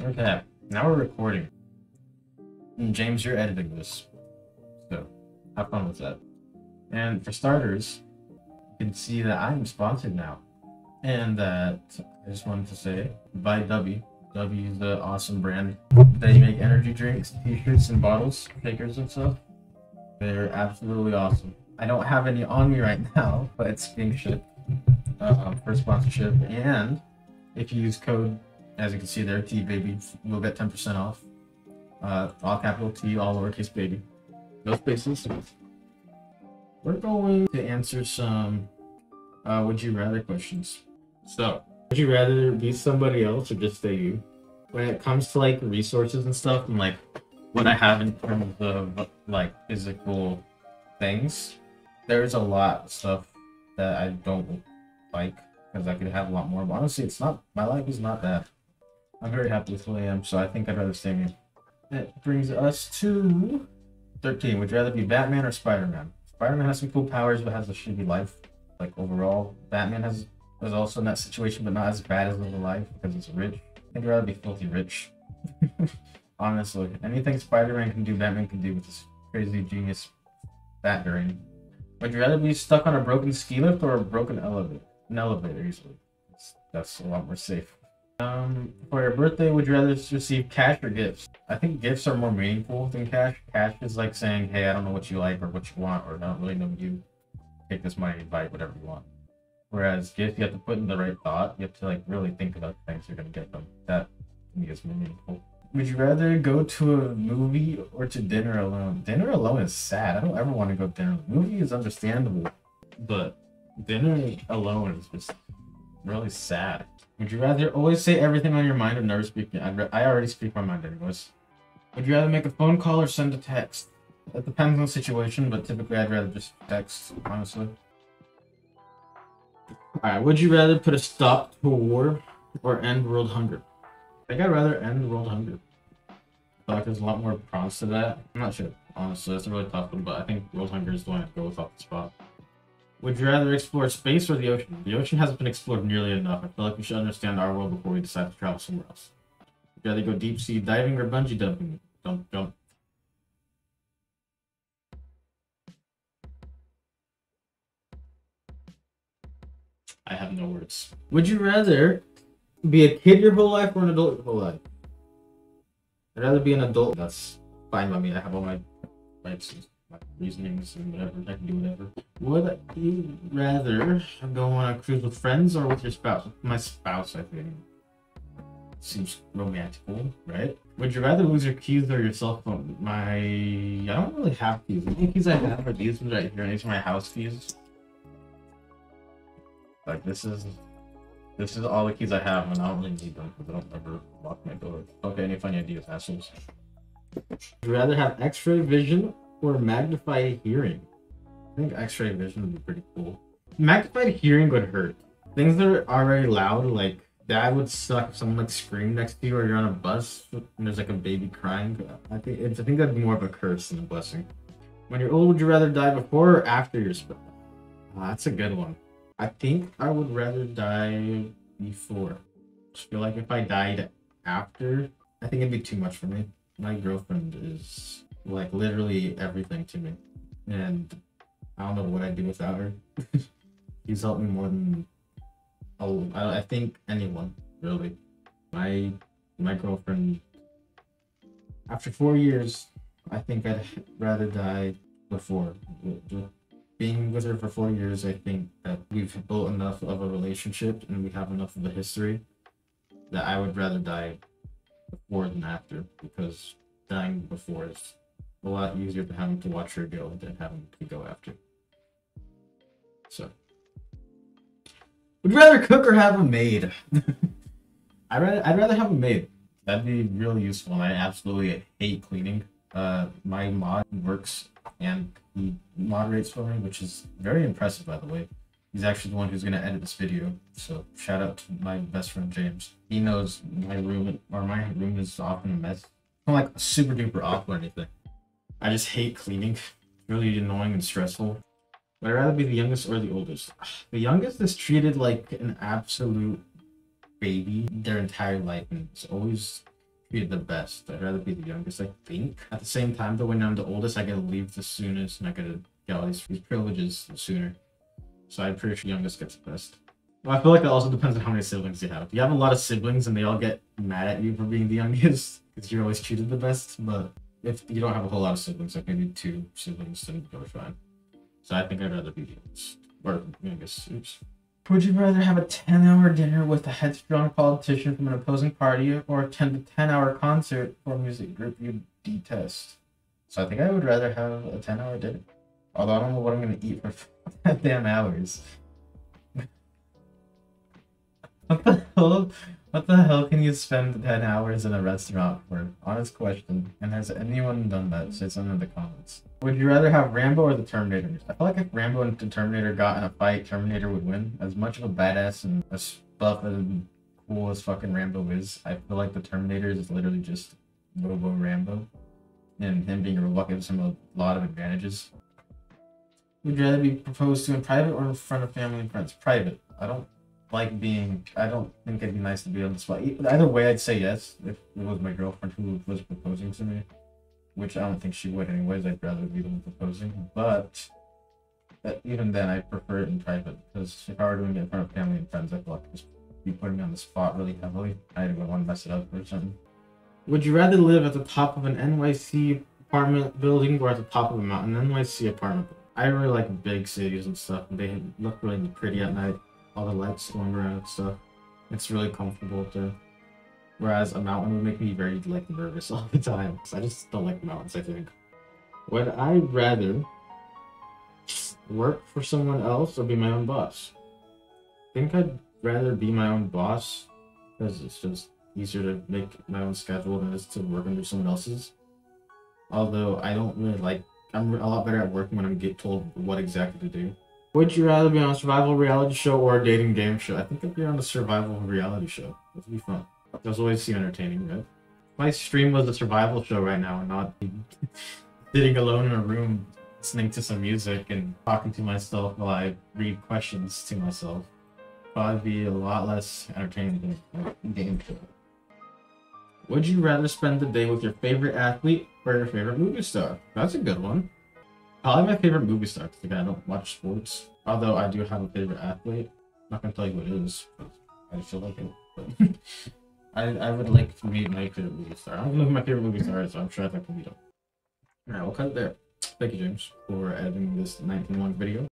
Okay, now we're recording. And James, you're editing this. So, have fun with that. And for starters, you can see that I'm sponsored now. And that I just wanted to say, by Dubby. Dubby is the awesome brand. They make energy drinks, t-shirts, and bottles, shakers and stuff. They're absolutely awesome. I don't have any on me right now, but it's being shipped uh, for sponsorship. And if you use code, as you can see there, TEAbaby, you'll get 10% off. Uh, all capital T, all lowercase baby. No spaces. We're going to answer some uh, would you rather questions. So, would you rather be somebody else or just stay you? When it comes to like resources and stuff, and like what I have in terms of like physical things, there's a lot of stuff that I don't like because I could have a lot more. But honestly, it's not my life is not that. I'm very happy with who I am, so I think I'd rather stay me. That brings us to 13. Would you rather be Batman or Spider-Man? Spider-Man has some cool powers, but has a shitty life. Like overall, Batman has was also in that situation, but not as bad as living life because it's rich. I'd rather be filthy rich. Honestly, anything Spider-Man can do, Batman can do with this crazy genius bat brain. Would you rather be stuck on a broken ski lift or a broken elevator? An elevator. That's, that's a lot more safe. Um, for your birthday, would you rather receive cash or gifts? I think gifts are more meaningful than cash. Cash is like saying, hey, I don't know what you like or what you want, or I don't really know you. Take this money and buy whatever you want. Whereas gifts, you have to put in the right thought. You have to like really think about the things you're gonna get them. That to is more meaningful. Would you rather go to a movie or to dinner alone? Dinner alone is sad. I don't ever want to go to dinner. Movie is understandable, but dinner alone is just really sad. Would you rather always say everything on your mind or never speak? I, I already speak my mind anyways. Would you rather make a phone call or send a text? It depends on the situation, but typically I'd rather just text, honestly. Alright, would you rather put a stop to a war or end world hunger? I think I'd rather end world hunger. I like there's a lot more pros to that. I'm not sure, honestly. That's a really tough one, but I think world hunger is the one I'd go with off the spot. Would you rather explore space or the ocean? The ocean hasn't been explored nearly enough. I feel like we should understand our world before we decide to travel somewhere else. Would you rather go deep sea diving or bungee jumping? Jump, jump. I have no words. Would you rather be a kid your whole life or an adult your whole life? I'd rather be an adult. That's fine by me. I have all my rights my reasonings and whatever. I can do whatever. Would you rather go on a cruise with friends or with your spouse? My spouse, I think. Seems romantical, right? Would you rather lose your keys or your cell phone? My... I don't really have keys. The only keys I have are these ones right here. These are my house keys. Like, this is... This is all the keys I have, and I don't really need them because I don't ever lock my door. Okay, any funny ideas, assholes? Would you rather have X-ray vision or magnified hearing? I think X-ray vision would be pretty cool. Magnified hearing would hurt. Things that are already loud, like that would suck if someone like screamed next to you or you're on a bus and there's like a baby crying. I think it's, I think that'd be more of a curse than a blessing. When you're old, would you rather die before or after your spell? Oh, that's a good one. I think I would rather die before. I feel like if I died after, I think it'd be too much for me. My girlfriend is like literally everything to me. And I don't know what I'd do without her. She's helped me more than oh, I, I think anyone really. My my girlfriend. After four years, I think I'd rather die before. Being with her for four years, I think that we've built enough of a relationship and we have enough of a history that I would rather die before than after because dying before is a lot easier than having to watch her go than having to go after. So. Would you rather cook or have a maid? I'd rather I'd rather have a maid. That'd be really useful. And I absolutely hate cleaning. Uh, my mod works and he moderates for me, which is very impressive, by the way. He's actually the one who's gonna edit this video. So shout out to my best friend James. He knows my room or my room is often a mess. I'm like super duper awful or anything. I just hate cleaning. It's really annoying and stressful. Would I rather be the youngest or the oldest? The youngest is treated like an absolute baby their entire life, and it's always be the best. I'd rather be the youngest, I think. At the same time, though, when I'm the oldest, I get to leave the soonest and I get to get all these, these privileges sooner. So I'm pretty sure youngest gets the best. Well, I feel like it also depends on how many siblings you have. If you have a lot of siblings and they all get mad at you for being the youngest, because you're always treated the best, but if you don't have a whole lot of siblings, like maybe two siblings, then you're fine. So I think I'd rather be. Or youngest. Oops. Would you rather have a 10 hour dinner with a headstrong politician from an opposing party or attend a 10 hour concert for a music group you detest? So I think I would rather have a 10 hour dinner. Although I don't know what I'm going to eat for 10 damn hours. what the hell? What the hell can you spend 10 hours in a restaurant for? Honest question. And has anyone done that? Say something in the comments. Would you rather have Rambo or the Terminator? I feel like if Rambo and the Terminator got in a fight, Terminator would win. As much of a badass and as buff and cool as fucking Rambo is, I feel like the Terminator is literally just Robo Rambo. And him being a robot gives him a lot of advantages. Would you rather be proposed to in private or in front of family and friends? Private. I don't like being. I don't think it'd be nice to be on the spot. Either way, I'd say yes if it was my girlfriend who was proposing to me, which I don't think she would anyways. I'd rather be the one proposing, but. But even then, I prefer it in private because if I were doing it in front of family and friends, I feel like just be putting me on the spot really heavily. I don't want to mess it up or something. Would you rather live at the top of an NYC apartment building or at the top of a mountain? NYC apartment. I really like big cities and stuff. They look really pretty at night all the lights going around and stuff. It's really comfortable to. Whereas a mountain would make me very like nervous all the time. I just don't like mountains. I think. Would I rather work for someone else or be my own boss? I think I'd rather be my own boss because it's just easier to make my own schedule than it is to work under someone else's. Although I don't really like, I'm a lot better at working when I get told what exactly to do. Would you rather be on a survival reality show or a dating game show? I think I'd be on a survival reality show. That'd be fun. Those always seem entertaining, right? My stream was a survival show right now and not sitting alone in a room listening to some music and talking to myself while I read questions to myself. Probably be a lot less entertaining than a game show. Would you rather spend the day with your favorite athlete or your favorite movie star? That's a good one. Probably my favorite movie star because I don't watch sports. Although I do have a favorite athlete. I'm not gonna tell you what it is, I feel like it. But I I would like to meet my favorite movie star. I don't know who my favorite movie star is, so I'm sure I can meet him. Alright, we'll cut it there. Thank you, James, for editing this 19 long video.